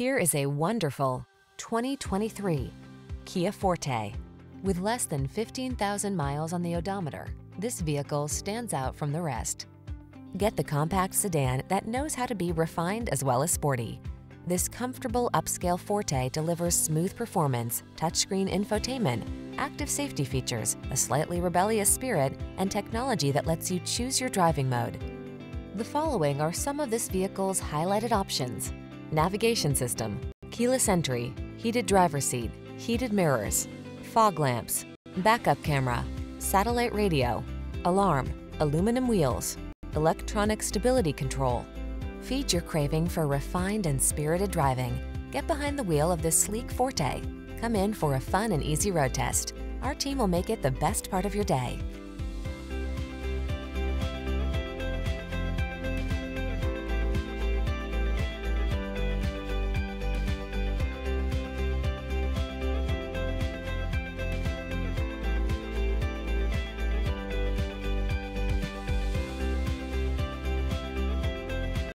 Here is a wonderful 2023 Kia Forte. With less than 15,000 miles on the odometer, this vehicle stands out from the rest. Get the compact sedan that knows how to be refined as well as sporty. This comfortable upscale Forte delivers smooth performance, touchscreen infotainment, active safety features, a slightly rebellious spirit, and technology that lets you choose your driving mode. The following are some of this vehicle's highlighted options. Navigation system, keyless entry, heated driver seat, heated mirrors, fog lamps, backup camera, satellite radio, alarm, aluminum wheels, electronic stability control. Feed your craving for refined and spirited driving. Get behind the wheel of this sleek Forte. Come in for a fun and easy road test. Our team will make it the best part of your day.